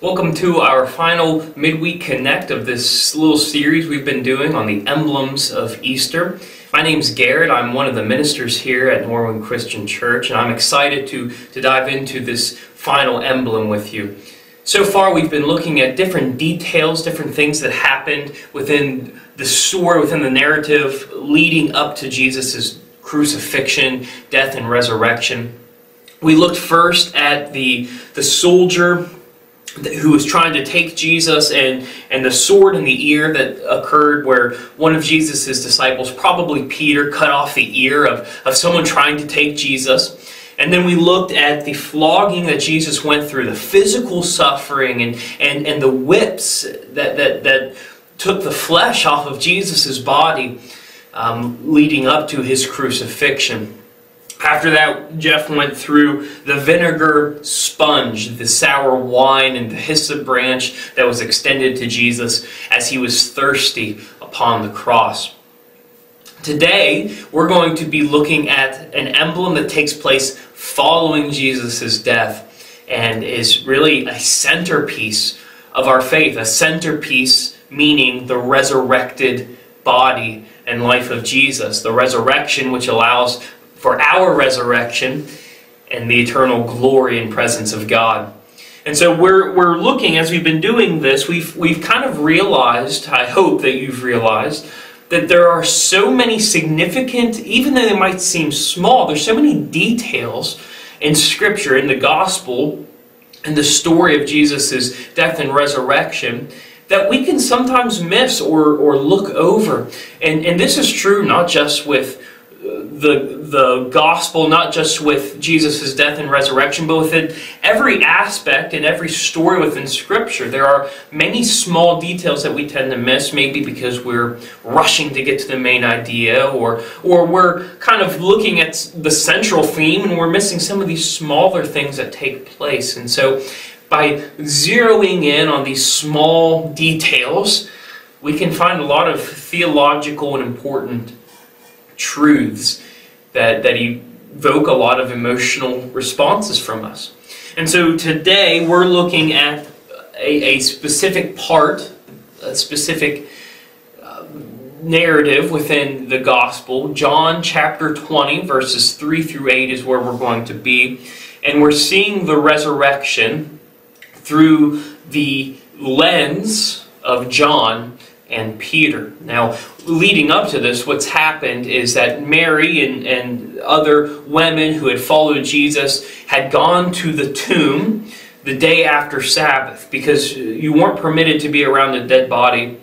Welcome to our final midweek connect of this little series we've been doing on the emblems of Easter. My name's Garrett. I'm one of the ministers here at Norwin Christian Church, and I'm excited to, to dive into this final emblem with you. So far, we've been looking at different details, different things that happened within the story, within the narrative leading up to Jesus' crucifixion, death, and resurrection. We looked first at the, the soldier who was trying to take Jesus and, and the sword in the ear that occurred where one of Jesus' disciples, probably Peter, cut off the ear of, of someone trying to take Jesus. And then we looked at the flogging that Jesus went through, the physical suffering and, and, and the whips that, that, that took the flesh off of Jesus' body um, leading up to his crucifixion. After that, Jeff went through the vinegar sponge, the sour wine, and the hyssop branch that was extended to Jesus as he was thirsty upon the cross. Today, we're going to be looking at an emblem that takes place following Jesus' death and is really a centerpiece of our faith, a centerpiece meaning the resurrected body and life of Jesus, the resurrection which allows for our resurrection and the eternal glory and presence of God. And so we're, we're looking, as we've been doing this, we've, we've kind of realized, I hope that you've realized, that there are so many significant, even though they might seem small, there's so many details in Scripture, in the Gospel, in the story of Jesus' death and resurrection, that we can sometimes miss or, or look over. And, and this is true not just with the, the gospel, not just with Jesus' death and resurrection, but within every aspect and every story within Scripture. There are many small details that we tend to miss, maybe because we're rushing to get to the main idea, or, or we're kind of looking at the central theme and we're missing some of these smaller things that take place. And so, by zeroing in on these small details, we can find a lot of theological and important truths that, that evoke a lot of emotional responses from us. And so today we're looking at a, a specific part, a specific uh, narrative within the gospel. John chapter 20, verses 3 through 8 is where we're going to be. And we're seeing the resurrection through the lens of John and Peter. Now, leading up to this, what's happened is that Mary and, and other women who had followed Jesus had gone to the tomb the day after Sabbath because you weren't permitted to be around a dead body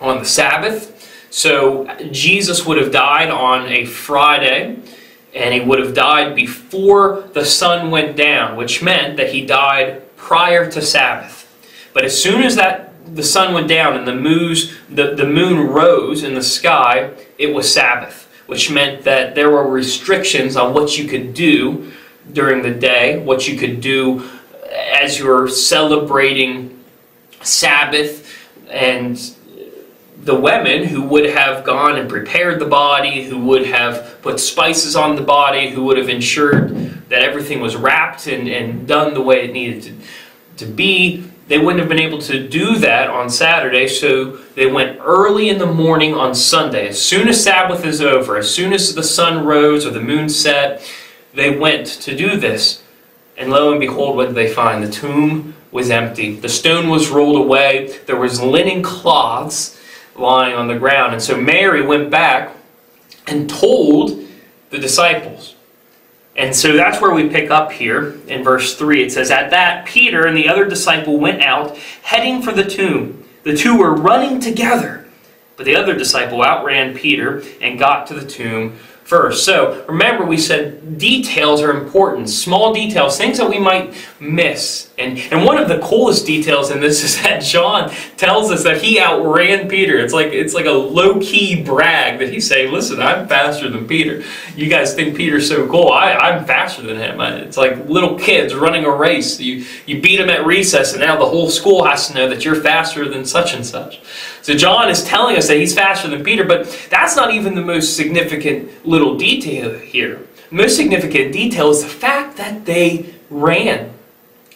on the Sabbath. So Jesus would have died on a Friday and he would have died before the sun went down, which meant that he died prior to Sabbath. But as soon as that the sun went down and the, moons, the, the moon rose in the sky, it was Sabbath, which meant that there were restrictions on what you could do during the day, what you could do as you were celebrating Sabbath, and the women who would have gone and prepared the body, who would have put spices on the body, who would have ensured that everything was wrapped and, and done the way it needed to, to be, they wouldn't have been able to do that on Saturday, so they went early in the morning on Sunday. As soon as Sabbath is over, as soon as the sun rose or the moon set, they went to do this. And lo and behold, what did they find? The tomb was empty. The stone was rolled away. There was linen cloths lying on the ground. And so Mary went back and told the disciples. And so that's where we pick up here in verse 3. It says, At that, Peter and the other disciple went out, heading for the tomb. The two were running together. But the other disciple outran Peter and got to the tomb first. So remember, we said details are important, small details, things that we might miss. And, and one of the coolest details in this is that John tells us that he outran Peter. It's like it's like a low key brag that he's saying, "Listen, I'm faster than Peter. You guys think Peter's so cool? I, I'm faster than him. It's like little kids running a race. You you beat them at recess, and now the whole school has to know that you're faster than such and such." So John is telling us that he's faster than Peter, but that's not even the most significant little detail here. The most significant detail is the fact that they ran.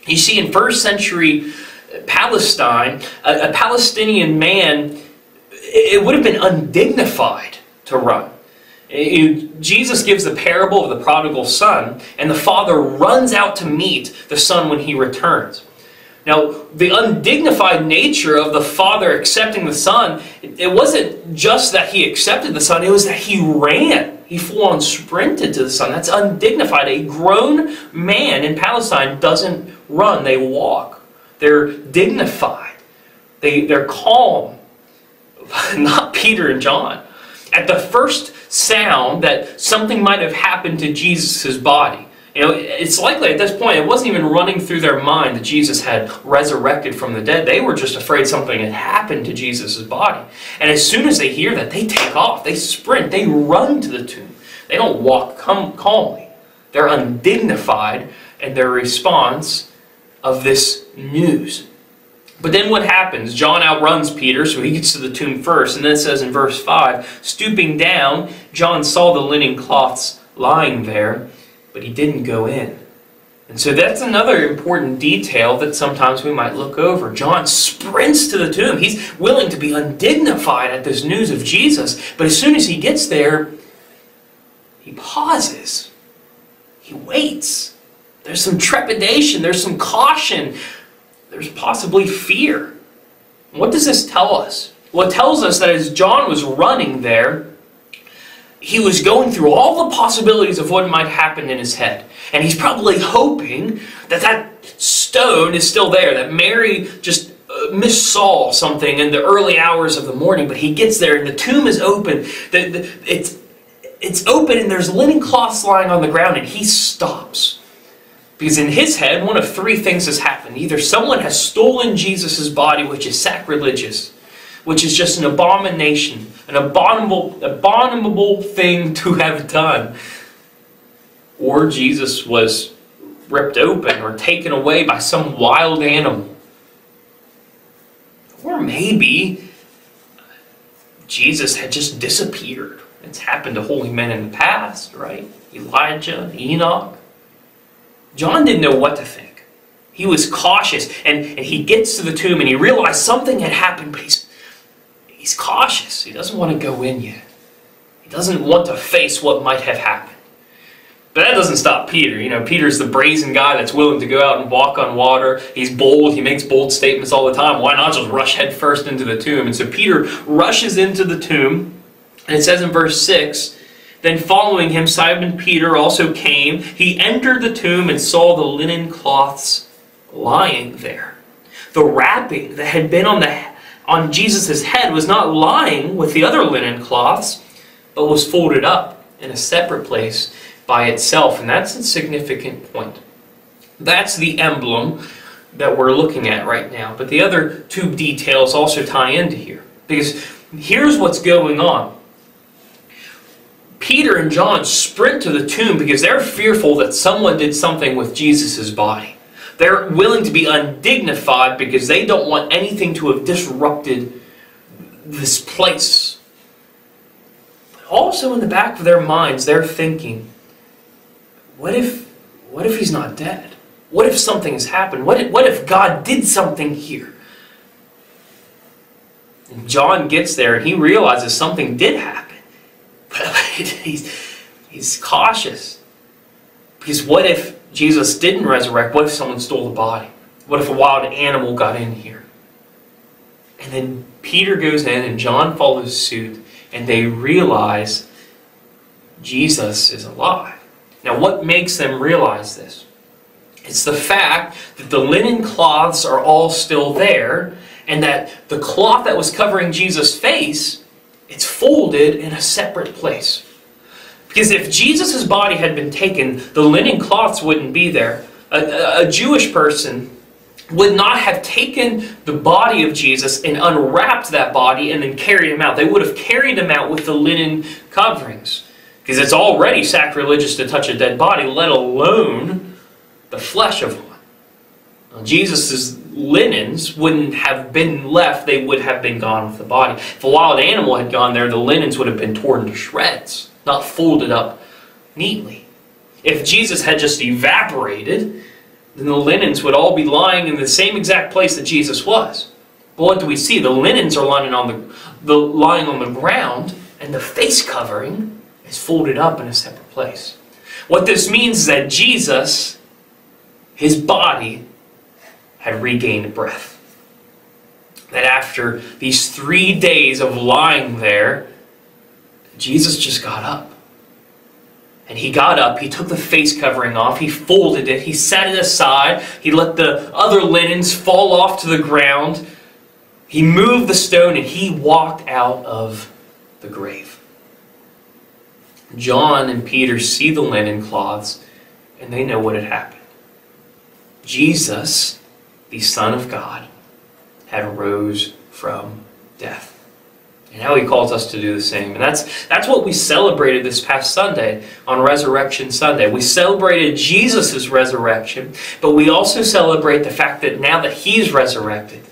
You see, in first century uh, Palestine, a, a Palestinian man, it would have been undignified to run. Jesus gives the parable of the prodigal son, and the father runs out to meet the son when he returns. Now, the undignified nature of the father accepting the son, it wasn't just that he accepted the son, it was that he ran. He full on sprinted to the son. That's undignified. A grown man in Palestine doesn't run, they walk. They're dignified, they, they're calm. Not Peter and John. At the first sound that something might have happened to Jesus' body, you know, it's likely at this point it wasn't even running through their mind that Jesus had resurrected from the dead. They were just afraid something had happened to Jesus' body. And as soon as they hear that, they take off, they sprint, they run to the tomb. They don't walk calmly. They're undignified in their response of this news. But then what happens? John outruns Peter, so he gets to the tomb first. And then it says in verse 5 Stooping down, John saw the linen cloths lying there but he didn't go in. And so that's another important detail that sometimes we might look over. John sprints to the tomb. He's willing to be undignified at this news of Jesus, but as soon as he gets there, he pauses. He waits. There's some trepidation, there's some caution, there's possibly fear. What does this tell us? Well, it tells us that as John was running there, he was going through all the possibilities of what might happen in his head. And he's probably hoping that that stone is still there, that Mary just uh, missaw something in the early hours of the morning, but he gets there and the tomb is open. The, the, it's, it's open and there's linen cloths lying on the ground and he stops. Because in his head, one of three things has happened. Either someone has stolen Jesus' body, which is sacrilegious, which is just an abomination, an abominable, abominable thing to have done. Or Jesus was ripped open or taken away by some wild animal. Or maybe Jesus had just disappeared. It's happened to holy men in the past, right? Elijah, Enoch. John didn't know what to think. He was cautious, and, and he gets to the tomb and he realized something had happened, but he's he's cautious. He doesn't want to go in yet. He doesn't want to face what might have happened. But that doesn't stop Peter. You know, Peter's the brazen guy that's willing to go out and walk on water. He's bold. He makes bold statements all the time. Why not just rush headfirst into the tomb? And so Peter rushes into the tomb. And it says in verse 6 Then following him, Simon Peter also came. He entered the tomb and saw the linen cloths lying there. The wrapping that had been on the on Jesus' head was not lying with the other linen cloths, but was folded up in a separate place by itself. And that's a significant point. That's the emblem that we're looking at right now. But the other two details also tie into here. Because here's what's going on. Peter and John sprint to the tomb because they're fearful that someone did something with Jesus' body. They're willing to be undignified because they don't want anything to have disrupted this place. But also in the back of their minds, they're thinking, what if, what if he's not dead? What if something has happened? What if, what if God did something here? And John gets there and he realizes something did happen. But he's, he's cautious. Because what if Jesus didn't resurrect, what if someone stole the body? What if a wild animal got in here? And then Peter goes in and John follows suit, and they realize Jesus is alive. Now, what makes them realize this? It's the fact that the linen cloths are all still there, and that the cloth that was covering Jesus' face, it's folded in a separate place. Because if Jesus' body had been taken, the linen cloths wouldn't be there. A, a, Jewish person would not have taken the body of Jesus and unwrapped that body and then carried him out. They would have carried him out with the linen coverings. Because it's already sacrilegious to touch a dead body, let alone the flesh of one. Now, Jesus' linens wouldn't have been left, they would have been gone with the body. If a wild animal had gone there, the linens would have been torn to shreds not folded up neatly. If Jesus had just evaporated, then the linens would all be lying in the same exact place that Jesus was. But what do we see? The linens are lying on the, the lying on the ground, and the face covering is folded up in a separate place. What this means is that Jesus, his body, had regained breath. That after these three days of lying there, Jesus just got up. And he got up, he took the face covering off, he folded it, he set it aside, he let the other linens fall off to the ground, he moved the stone, and he walked out of the grave. John and Peter see the linen cloths, and they know what had happened. Jesus, the Son of God, had rose from death. And now he calls us to do the same. And that's, that's what we celebrated this past Sunday on Resurrection Sunday. We celebrated Jesus' resurrection, but we also celebrate the fact that now that he's resurrected,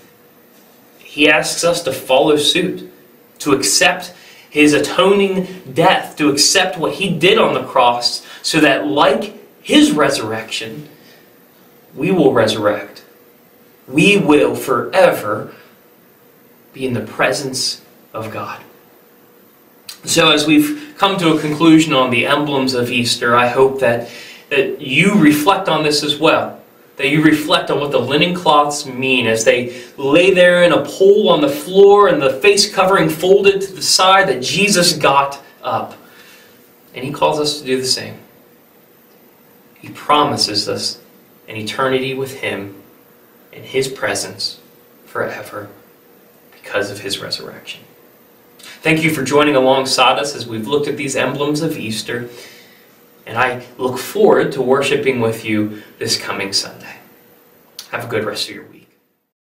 he asks us to follow suit, to accept his atoning death, to accept what he did on the cross, so that like his resurrection, we will resurrect. We will forever be in the presence of God. So, as we've come to a conclusion on the emblems of Easter, I hope that, that you reflect on this as well. That you reflect on what the linen cloths mean as they lay there in a pole on the floor and the face covering folded to the side, that Jesus got up. And He calls us to do the same. He promises us an eternity with Him in His presence forever because of His resurrection. Thank you for joining alongside us as we've looked at these emblems of Easter. And I look forward to worshiping with you this coming Sunday. Have a good rest of your week.